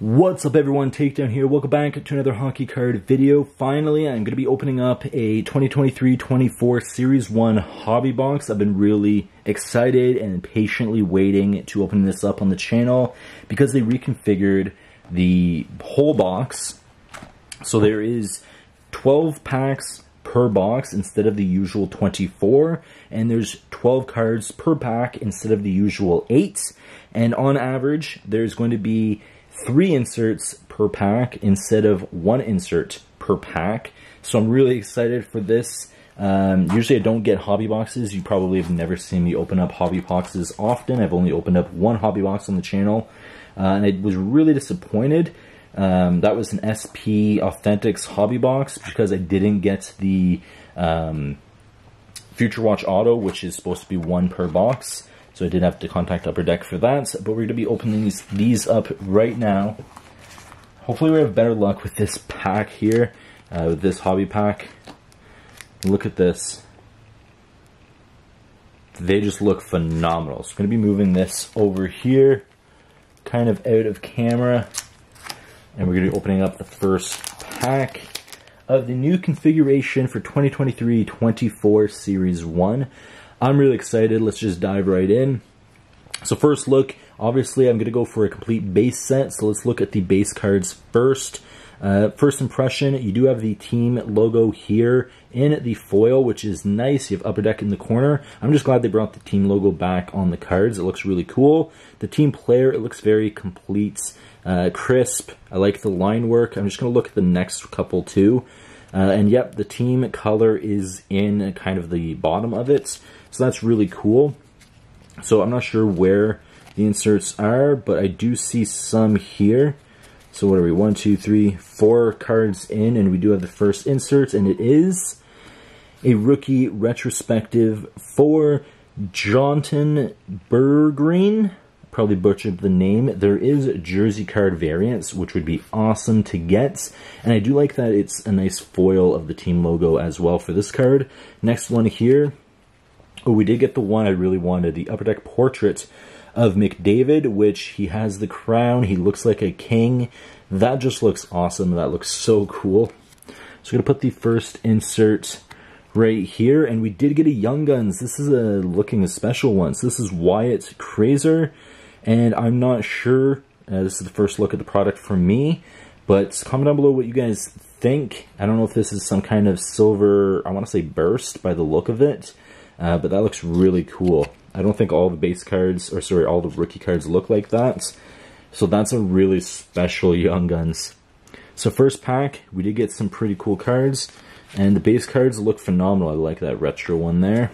What's up everyone, Takedown here. Welcome back to another hockey card video. Finally, I'm going to be opening up a 2023-24 Series 1 hobby box. I've been really excited and patiently waiting to open this up on the channel because they reconfigured the whole box. So there is 12 packs per box instead of the usual 24 and there's 12 cards per pack instead of the usual 8 and on average there's going to be three inserts per pack instead of one insert per pack. So I'm really excited for this. Um, usually I don't get hobby boxes. You probably have never seen me open up hobby boxes often. I've only opened up one hobby box on the channel. Uh, and I was really disappointed. Um, that was an SP Authentics hobby box because I didn't get the um, Future Watch Auto, which is supposed to be one per box. So I did have to contact Upper Deck for that. But we're going to be opening these, these up right now. Hopefully we have better luck with this pack here, uh, with this hobby pack. Look at this. They just look phenomenal. So I'm going to be moving this over here, kind of out of camera. And we're going to be opening up the first pack of the new configuration for 2023-24 Series 1. I'm really excited. Let's just dive right in. So first look, obviously I'm going to go for a complete base set. So let's look at the base cards first. Uh, first impression, you do have the team logo here in the foil, which is nice. You have Upper Deck in the corner. I'm just glad they brought the team logo back on the cards. It looks really cool. The team player, it looks very complete, uh, crisp. I like the line work. I'm just going to look at the next couple too. Uh, and yep, the team color is in kind of the bottom of it. So that's really cool. So I'm not sure where the inserts are, but I do see some here. So what are we? One, two, three, four cards in, and we do have the first insert, and it is a rookie retrospective for Jonatan Berggren. Probably butchered the name. There is jersey card variants, which would be awesome to get. And I do like that it's a nice foil of the team logo as well for this card. Next one here, Oh, we did get the one I really wanted, the Upper Deck portrait of McDavid, which he has the crown. He looks like a king. That just looks awesome. That looks so cool. So I'm going to put the first insert right here. And we did get a Young Guns. This is a looking a special one. So this is Wyatt Fraser. And I'm not sure. Uh, this is the first look at the product for me. But comment down below what you guys think. I don't know if this is some kind of silver, I want to say burst by the look of it. Uh, but that looks really cool. I don't think all the base cards, or sorry, all the rookie cards look like that. So that's a really special Young Guns. So first pack, we did get some pretty cool cards. And the base cards look phenomenal. I like that retro one there.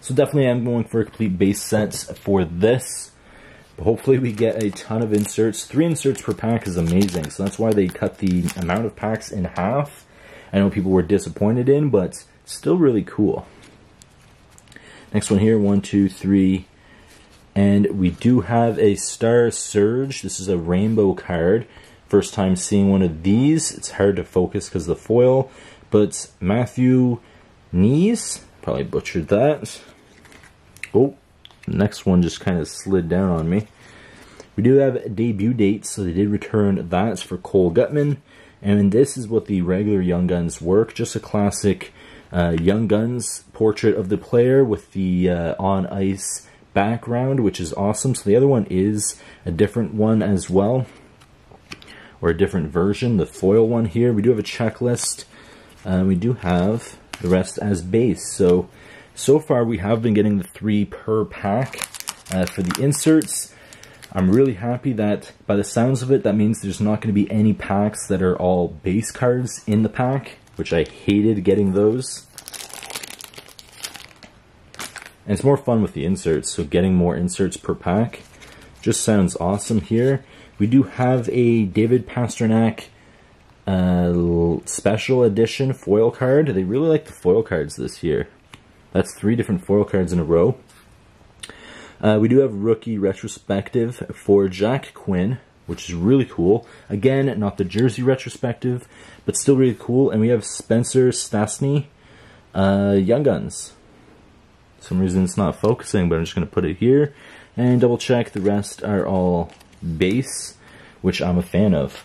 So definitely I'm going for a complete base set for this. Hopefully we get a ton of inserts. Three inserts per pack is amazing. So that's why they cut the amount of packs in half. I know people were disappointed in, but still really cool. Next one here, one, two, three. And we do have a Star Surge. This is a rainbow card. First time seeing one of these. It's hard to focus because the foil. But Matthew Knies, probably butchered that. Oh, next one just kind of slid down on me. We do have debut dates, so they did return that for Cole Guttman. And this is what the regular Young Guns work. Just a classic uh, Young Guns portrait of the player with the uh, on ice background, which is awesome. So the other one is a different one as well, or a different version, the foil one here. We do have a checklist. Uh, we do have the rest as base. So, so far we have been getting the three per pack uh, for the inserts. I'm really happy that by the sounds of it, that means there's not going to be any packs that are all base cards in the pack which I hated getting those. And it's more fun with the inserts, so getting more inserts per pack just sounds awesome here. We do have a David Pastrnak uh, special edition foil card. They really like the foil cards this year. That's three different foil cards in a row. Uh, we do have rookie retrospective for Jack Quinn, which is really cool. Again, not the jersey retrospective, but still really cool. And we have Spencer Stastney, uh, Young Guns. some reason it's not focusing, but I'm just going to put it here and double check. The rest are all base. which I'm a fan of.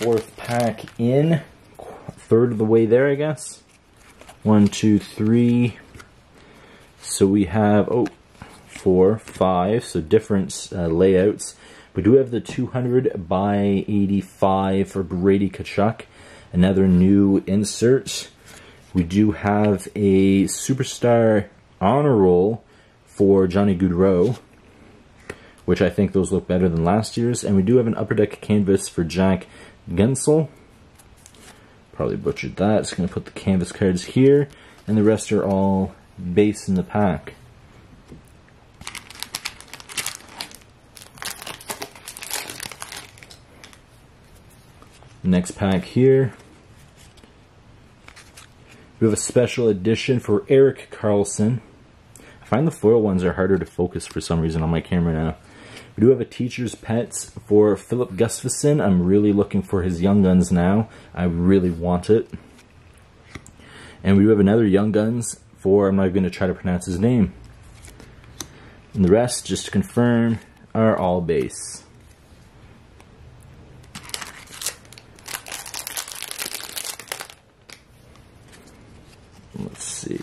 Fourth pack in, third of the way there, I guess. One, two, three. So we have, oh, four, five, so different uh, layouts. We do have the 200 by 85 for Brady Tkachuk, another new insert. We do have a superstar honor roll for Johnny Gaudreau, which I think those look better than last year's. And we do have an upper deck canvas for Jack Guentzel. Probably butchered that. Just going to put the canvas cards here, and the rest are all base in the pack. Next pack here. We have a special edition for Erik Karlsson. I find the foil ones are harder to focus for some reason on my camera now. We do have a Teacher's Pets for Filip Gustavsson. I'm really looking for his Young Guns now. I really want it. And we do have another Young Guns for, I'm not even going to try to pronounce his name. And the rest, just to confirm, are all base. Let's see.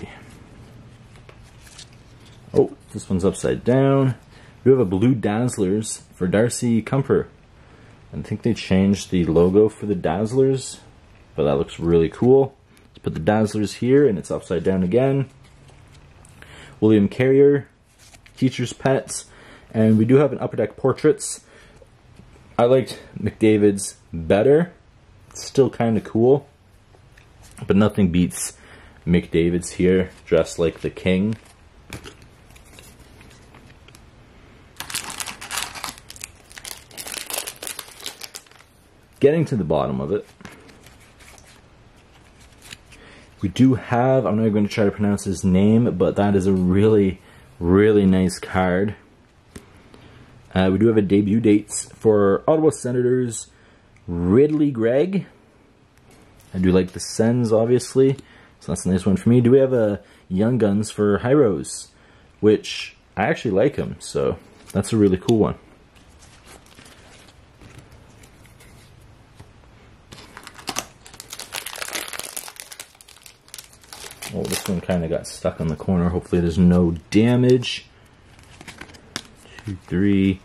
Oh, this one's upside down. We have a blue Dazzlers for Darcy Kuemper. I think they changed the logo for the Dazzlers, but that looks really cool. Let's put the Dazzlers here, and it's upside down again. William Carrier, Teacher's Pets, and we do have an Upper Deck Portraits. I liked McDavid's better. It's still kind of cool, but nothing beats McDavid's here, dressed like the king. Getting to the bottom of it. We do have, I'm not going to try to pronounce his name, but that is a really, really nice card. Uh, we do have a debut dates for Ottawa Senators, Ridley Greig. I do like the Sens, obviously. So that's a nice one for me. Do we have a Young Guns for Hyros? Which I actually like him, so that's a really cool one. Oh, one kind of got stuck on the corner. Hopefully there's no damage. Two, three.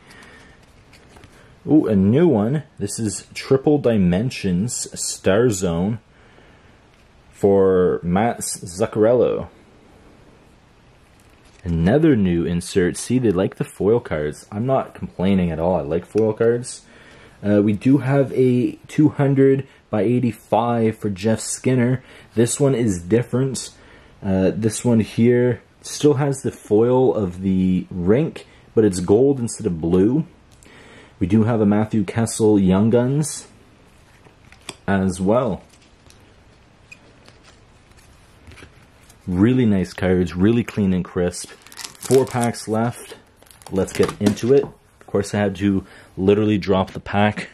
Oh, a new one. This is Triple Dimensions Star Zone for Mats Zuccarello. Another new insert. See, they like the foil cards. I'm not complaining at all. I like foil cards. Uh, we do have a 200 by 85 for Jeff Skinner. This one is different. Uh, this one here still has the foil of the rink, but it's gold instead of blue. We do have a Matthew Kessel Young Guns as well. Really nice cards, really clean and crisp. Four packs left. Let's get into it. Of course, I had to literally drop the pack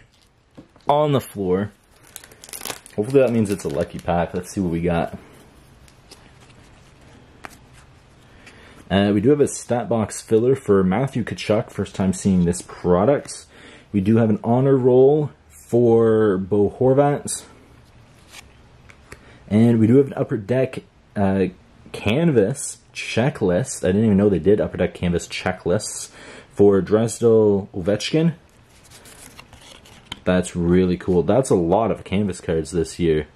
on the floor. Hopefully that means it's a lucky pack. Let's see what we got. Uh, we do have a stat box filler for Matthew Tkachuk. First time seeing this product. We do have an honor roll for Bo Horvat. And we do have an upper deck uh, canvas checklist. I didn't even know they did Upper Deck canvas checklists for Drysdale Ovechkin. That's really cool. That's a lot of canvas cards this year.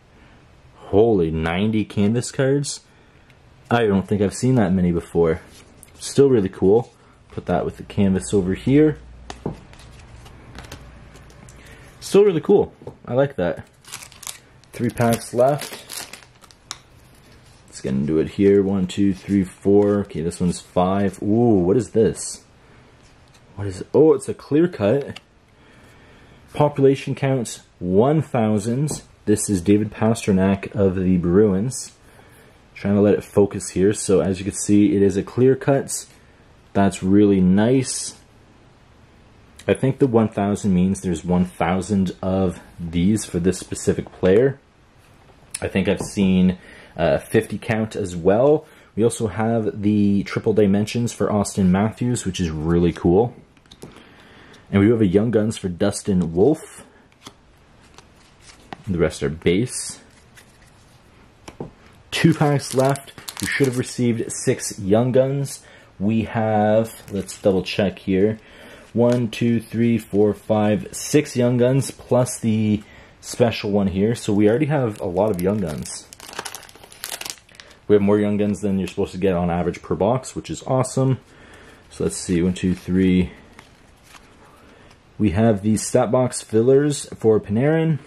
Holy, 90 canvas cards? I don't think I've seen that many before. Still really cool. Put that with the canvas over here. Still really cool. I like that. Three packs left. Let's get into it here. One, two, three, four. Okay, this one's five. Ooh, what is this? What is it? Oh, it's a clear cut. Population counts 1,000. This is David Pastrnak of the Bruins. Trying to let it focus here. So as you can see, it is a clear cut. That's really nice. I think the 1,000 means there's 1,000 of these for this specific player. I think I've seen uh, 50 count as well. We also have the triple dimensions for Auston Matthews, which is really cool. And we have a Young Guns for Dustin Wolf. The rest are base. Two packs left. We should have received six Young Guns. We have, let's double check here. One, two, three, four, five, six Young Guns plus the special one here. So we already have a lot of Young Guns. We have more Young Guns than you're supposed to get on average per box, which is awesome. So let's see, one, two, three. We have these stat box fillers for Panarin.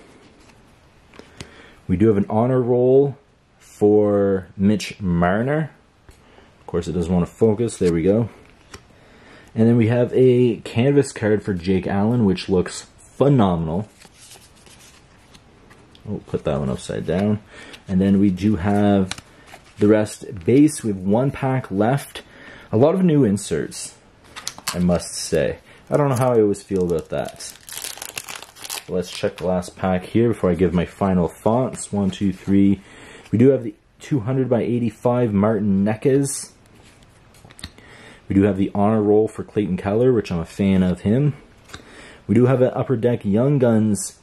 We do have an honor roll for Mitch Marner. Of course, it doesn't want to focus. There we go. And then we have a canvas card for Jake Allen, which looks phenomenal. We'll put that one upside down. And then we do have the rest base. We have one pack left. A lot of new inserts, I must say. I don't know how I always feel about that. Let's check the last pack here before I give my final thoughts. One, two, three. We do have the 200 by 85 Martin Necas. We do have the honor roll for Clayton Keller, which I'm a fan of him. We do have an Upper Deck Young Guns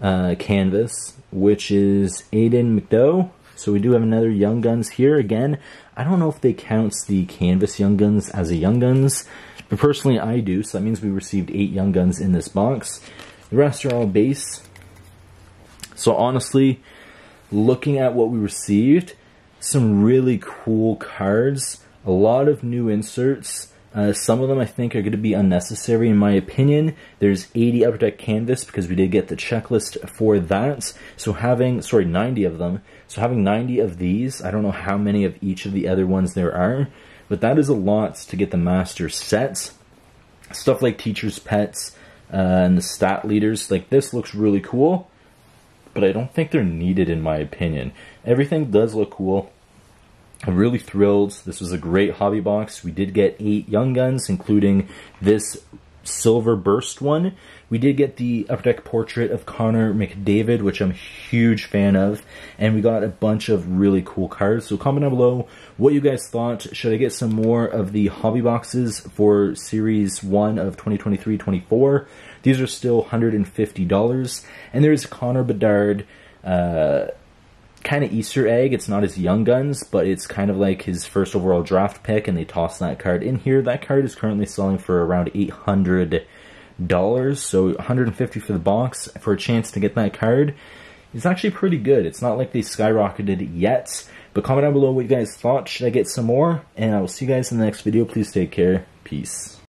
uh, canvas, which is Aiden McDough. So we do have another Young Guns here. Again, I don't know if they counts the canvas Young Guns as a Young Guns, but personally I do, so that means we received eight Young Guns in this box. The rest are all base. So honestly, looking at what we received, some really cool cards, a lot of new inserts, uh, some of them I think are going to be unnecessary in my opinion. There's 80 Upper Deck Canvas because we did get the checklist for that. So having, sorry, 90 of them. So having 90 of these, I don't know how many of each of the other ones there are, but that is a lot to get the master sets. Stuff like Teacher's Pets uh, and the Stat Leaders, like this looks really cool, but I don't think they're needed in my opinion. Everything does look cool. I'm really thrilled. This was a great hobby box. We did get eight Young Guns, including this silver burst one. We did get the Upper Deck portrait of Connor McDavid, which I'm a huge fan of. And we got a bunch of really cool cards. So comment down below what you guys thought. Should I get some more of the hobby boxes for Series 1 of 2023-24? These are still $150. And there's Connor Bedard, uh, kind of Easter egg. It's not his Young Guns, but it's kind of like his first overall draft pick, and they toss that card in here. That card is currently selling for around eight hundred dollars, so 150 for the box for a chance to get that card. It's actually pretty good. It's not like they skyrocketed yet, but comment down below what you guys thought. Should I get some more? And I will see you guys in the next video. Please take care. Peace.